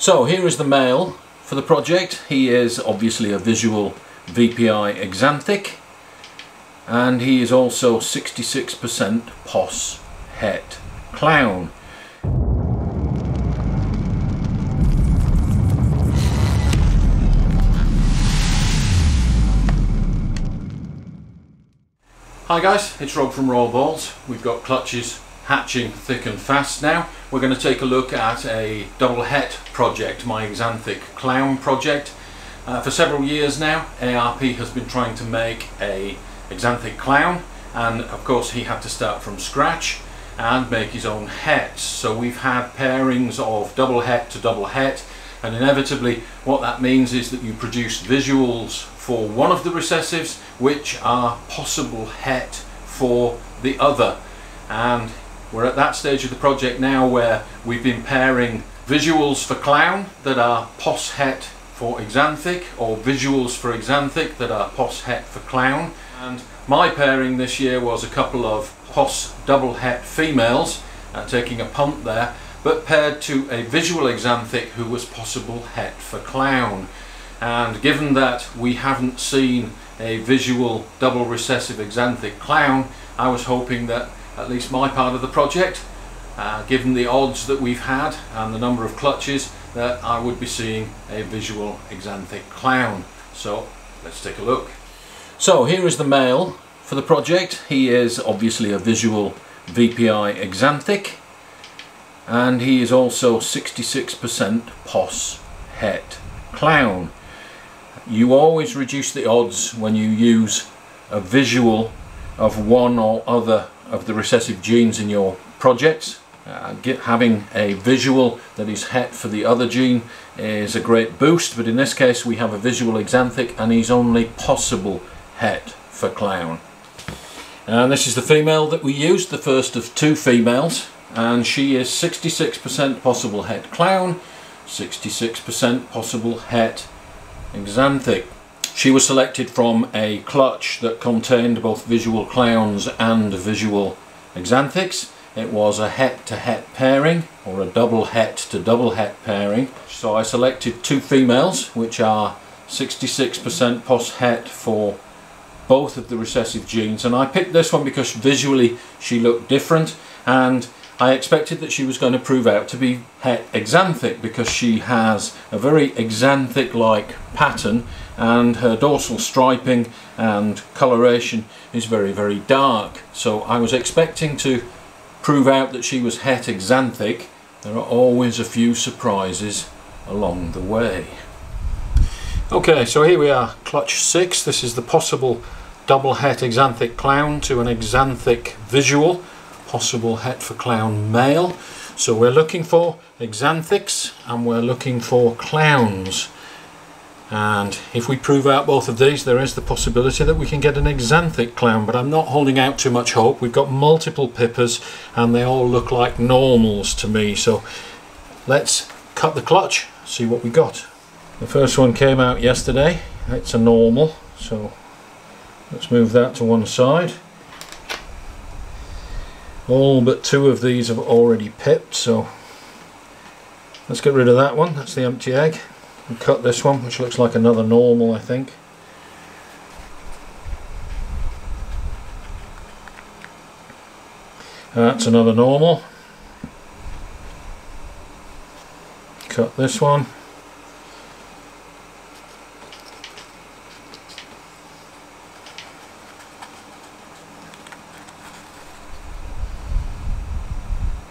So here is the male for the project. He is obviously a visual VPI axanthic and he is also 66% POS het clown. Hi guys, it's Rob from Royal Balls. We've got clutches hatching thick and fast now. We're going to take a look at a double het project, my Axanthic Clown project. Uh, for several years now, ARP has been trying to make a Axanthic Clown and of course he had to start from scratch and make his own hets. So we've had pairings of double het to double het and inevitably what that means is that you produce visuals for one of the recessives which are possible het for the other and we're at that stage of the project now where we've been pairing visuals for clown that are pos het for axanthic or visuals for axanthic that are pos het for clown. And my pairing this year was a couple of pos double het females uh, taking a punt there but paired to a visual axanthic who was possible het for clown. And given that we haven't seen a visual double recessive axanthic clown I was hoping that at least my part of the project uh, given the odds that we've had and the number of clutches that I would be seeing a visual axanthic clown. So let's take a look. So here is the male for the project. He is obviously a visual VPI axanthic and he is also 66% POS het clown. You always reduce the odds when you use a visual of one or other of the recessive genes in your projects. Uh, get, having a visual that is het for the other gene is a great boost but in this case we have a visual axanthic and he's only possible het for clown. And this is the female that we used, the first of two females and she is 66% possible het clown, 66% possible het Axanthic. She was selected from a clutch that contained both visual clowns and visual axanthics. It was a het to het pairing or a double het to double het pairing. So I selected two females which are 66% pos het for both of the recessive genes and I picked this one because visually she looked different and I expected that she was going to prove out to be axanthic because she has a very axanthic-like pattern and her dorsal striping and coloration is very very dark. So I was expecting to prove out that she was het axanthic there are always a few surprises along the way. Okay so here we are clutch 6 this is the possible double het axanthic clown to an axanthic visual possible het for clown male. So we're looking for axanthics and we're looking for clowns. And if we prove out both of these, there is the possibility that we can get an axanthic clown, but I'm not holding out too much hope. We've got multiple pippers and they all look like normals to me. So let's cut the clutch, see what we got. The first one came out yesterday. It's a normal, so let's move that to one side all but two of these have already pipped so let's get rid of that one. That's the empty egg. And cut this one which looks like another normal I think. That's another normal. Cut this one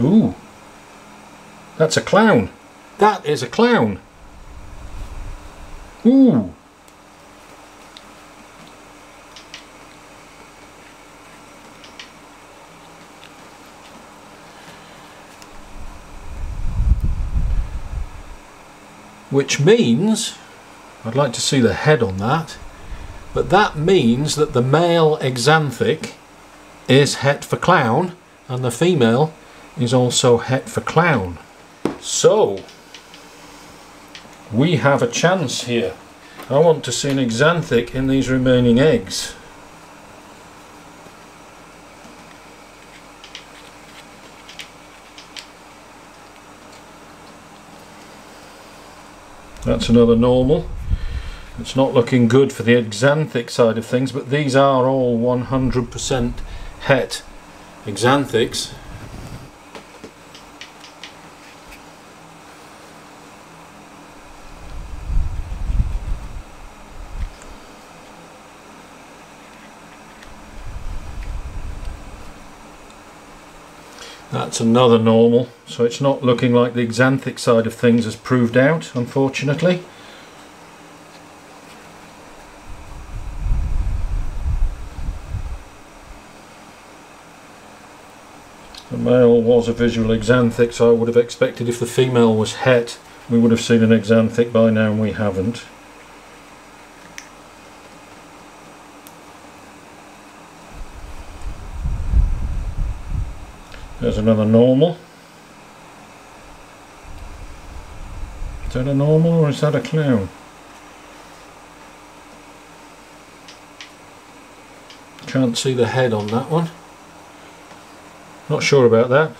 Ooh. That's a clown. That is a clown. Ooh. Which means, I'd like to see the head on that, but that means that the male axanthic is het for clown and the female is also het for clown. So, we have a chance here. I want to see an axanthic in these remaining eggs. That's another normal. It's not looking good for the axanthic side of things, but these are all 100% het axanthics. That's another normal, so it's not looking like the axanthic side of things has proved out, unfortunately. The male was a visual axanthic, so I would have expected if the female was het, we would have seen an axanthic by now, and we haven't. There's another normal. Is that a normal or is that a clown? Can't see the head on that one. Not sure about that.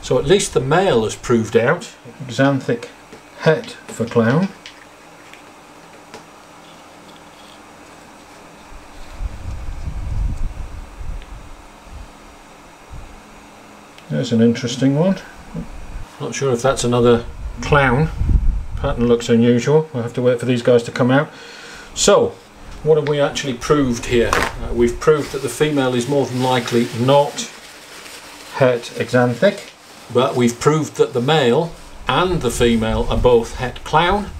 So at least the male has proved out. Xanthic het for clown. There's an interesting one. Not sure if that's another clown. Pattern looks unusual. We'll have to wait for these guys to come out. So, what have we actually proved here? Uh, we've proved that the female is more than likely not het axanthic, but we've proved that the male and the female are both het clown,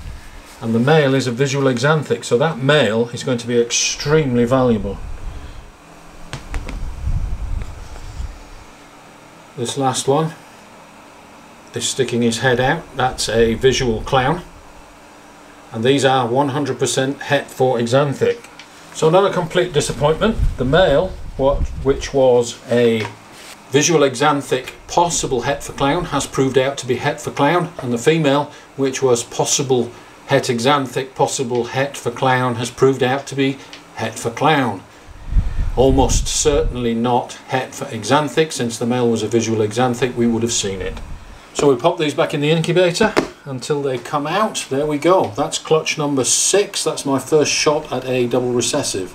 and the male is a visual axanthic, so that male is going to be extremely valuable. This last one is sticking his head out, that's a visual clown and these are 100% het for axanthic. So not a complete disappointment. The male, what, which was a visual axanthic possible het for clown, has proved out to be het for clown, and the female, which was possible het axanthic, possible het for clown, has proved out to be het for clown. Almost certainly not het for axanthic, since the male was a visual axanthic, we would have seen it. So we pop these back in the incubator until they come out. There we go. That's clutch number six. That's my first shot at a double recessive.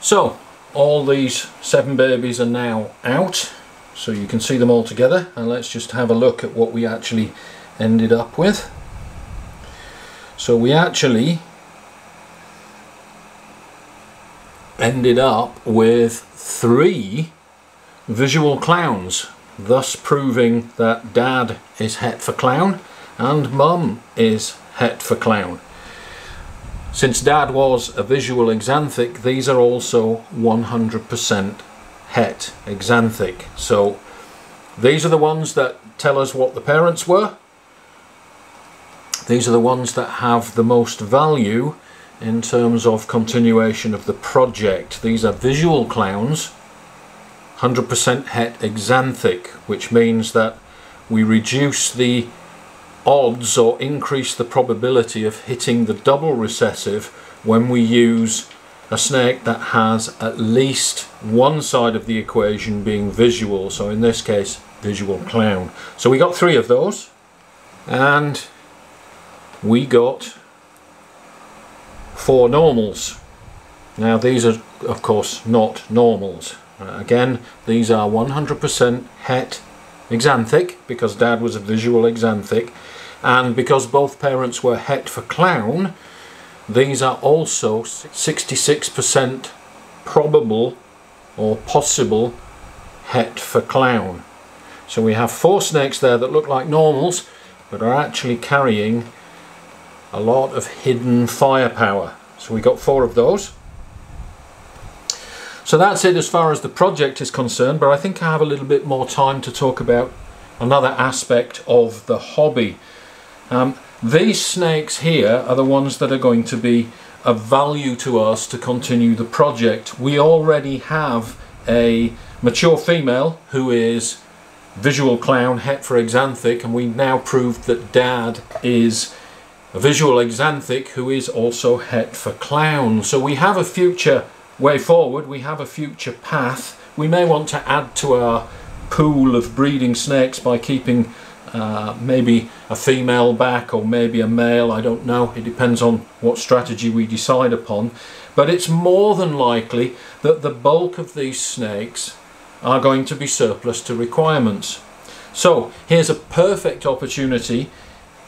So, all these seven babies are now out. So you can see them all together. And let's just have a look at what we actually ended up with. So we actually ended up with three visual clowns thus proving that dad is het for clown and mum is het for clown. Since dad was a visual axanthic, these are also 100% het axanthic. So these are the ones that tell us what the parents were. These are the ones that have the most value in terms of continuation of the project. These are visual clowns 100% het axanthic, which means that we reduce the odds or increase the probability of hitting the double recessive when we use a snake that has at least one side of the equation being visual, so in this case visual clown. So we got three of those and we got four normals. Now these are of course not normals uh, again, these are 100% het axanthic because dad was a visual axanthic and because both parents were het for clown, these are also 66% probable or possible het for clown. So we have four snakes there that look like normals but are actually carrying a lot of hidden firepower. So we got four of those. So that's it as far as the project is concerned, but I think I have a little bit more time to talk about another aspect of the hobby. Um, these snakes here are the ones that are going to be of value to us to continue the project. We already have a mature female who is visual clown, het for axanthic, and we now proved that dad is a visual axanthic who is also het for clown. So we have a future way forward. We have a future path. We may want to add to our pool of breeding snakes by keeping uh, maybe a female back or maybe a male. I don't know. It depends on what strategy we decide upon. But it's more than likely that the bulk of these snakes are going to be surplus to requirements. So here's a perfect opportunity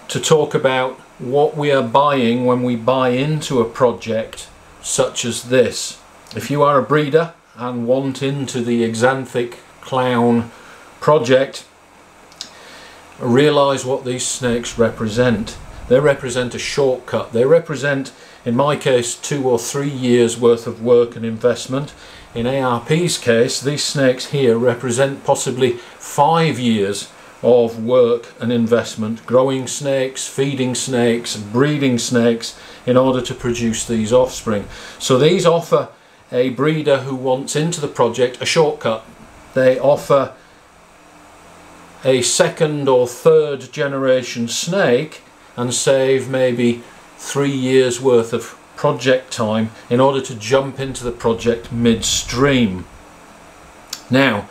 to talk about what we are buying when we buy into a project such as this. If you are a breeder and want into the Axanthic Clown project, realise what these snakes represent. They represent a shortcut. They represent, in my case, two or three years worth of work and investment. In ARP's case, these snakes here represent possibly five years of work and investment, growing snakes, feeding snakes, breeding snakes in order to produce these offspring. So these offer a breeder who wants into the project a shortcut. They offer a second or third generation snake and save maybe three years worth of project time in order to jump into the project midstream. Now,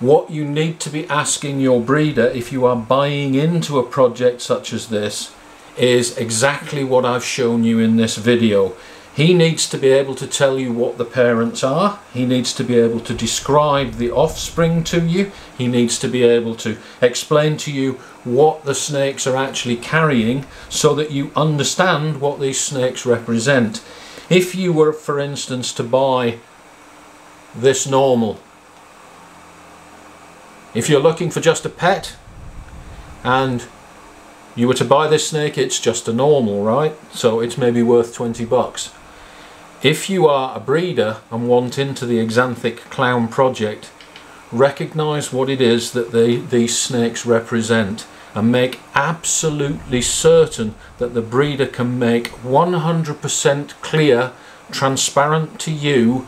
what you need to be asking your breeder if you are buying into a project such as this is exactly what I've shown you in this video. He needs to be able to tell you what the parents are. He needs to be able to describe the offspring to you. He needs to be able to explain to you what the snakes are actually carrying so that you understand what these snakes represent. If you were, for instance, to buy this normal if you're looking for just a pet and you were to buy this snake, it's just a normal, right? So it's maybe worth 20 bucks. If you are a breeder and want into the Axanthic Clown project, recognize what it is that they, these snakes represent and make absolutely certain that the breeder can make 100% clear, transparent to you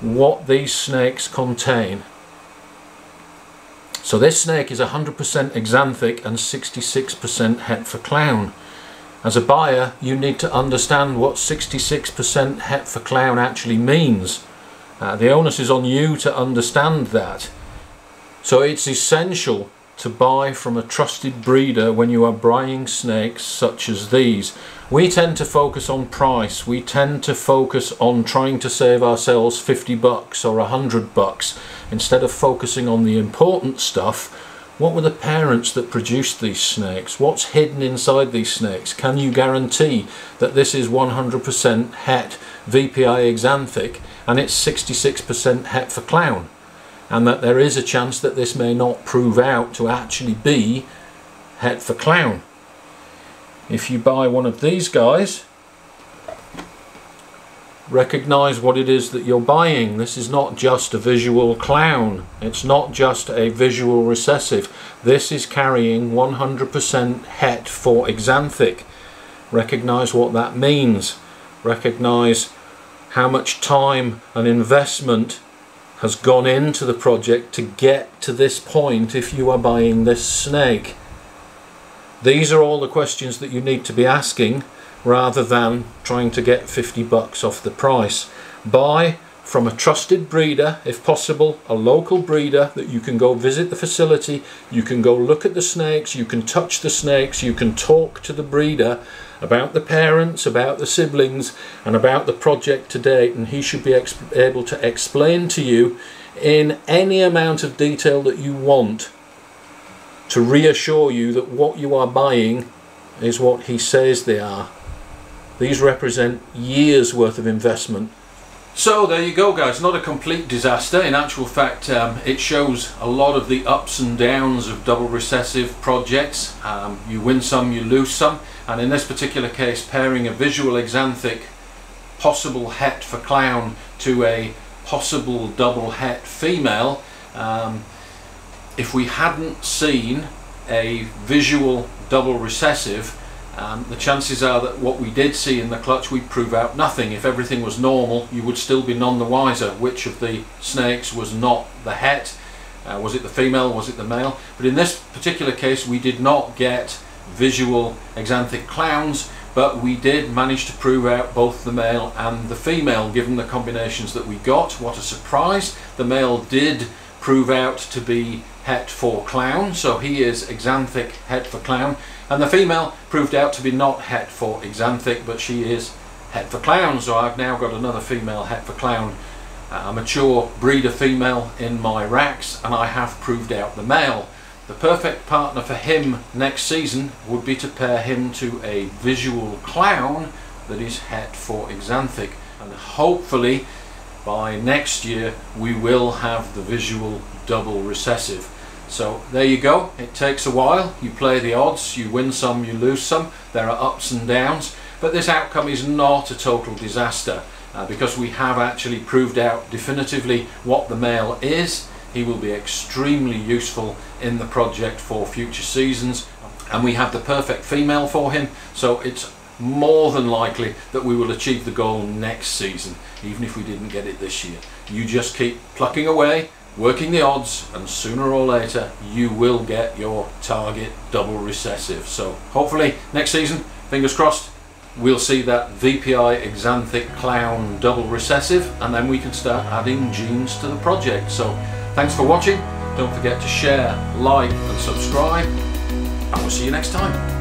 what these snakes contain. So this snake is 100% axanthic and 66% Het for Clown. As a buyer, you need to understand what 66% Het for Clown actually means. Uh, the onus is on you to understand that. So it's essential to buy from a trusted breeder when you are buying snakes such as these. We tend to focus on price. We tend to focus on trying to save ourselves 50 bucks or 100 bucks instead of focusing on the important stuff. What were the parents that produced these snakes? What's hidden inside these snakes? Can you guarantee that this is 100% Het VPI Axanthic and it's 66% Het for clown? And that there is a chance that this may not prove out to actually be Het for clown. If you buy one of these guys, recognize what it is that you're buying. This is not just a visual clown. It's not just a visual recessive. This is carrying 100% Het for axanthic. Recognize what that means. Recognize how much time and investment has gone into the project to get to this point if you are buying this snake. These are all the questions that you need to be asking rather than trying to get 50 bucks off the price. Buy from a trusted breeder, if possible, a local breeder that you can go visit the facility, you can go look at the snakes, you can touch the snakes, you can talk to the breeder about the parents, about the siblings, and about the project to date, and he should be able to explain to you in any amount of detail that you want to reassure you that what you are buying is what he says they are. These represent years worth of investment. So there you go guys, not a complete disaster. In actual fact, um, it shows a lot of the ups and downs of double recessive projects. Um, you win some, you lose some. And in this particular case, pairing a visual axanthic possible het for clown to a possible double het female, um, if we hadn't seen a visual double recessive, um, the chances are that what we did see in the clutch would prove out nothing. If everything was normal, you would still be none the wiser which of the snakes was not the het. Uh, was it the female, was it the male? But in this particular case, we did not get visual axanthic clowns. but we did manage to prove out both the male and the female given the combinations that we got. What a surprise. The male did prove out to be het for clown, so he is axanthic het for clown, and the female proved out to be not het for axanthic, but she is het for clown, so I've now got another female het for clown, uh, a mature breeder female in my racks, and I have proved out the male. The perfect partner for him next season would be to pair him to a visual clown that is het for axanthic and hopefully by next year we will have the visual double recessive. So there you go, it takes a while, you play the odds, you win some, you lose some, there are ups and downs, but this outcome is not a total disaster uh, because we have actually proved out definitively what the male is. He will be extremely useful in the project for future seasons. And we have the perfect female for him. So it's more than likely that we will achieve the goal next season even if we didn't get it this year. You just keep plucking away, working the odds and sooner or later you will get your target double recessive. So hopefully next season, fingers crossed, we'll see that VPI Axanthic Clown double recessive and then we can start adding genes to the project. So Thanks for watching. Don't forget to share, like and subscribe. And we'll see you next time.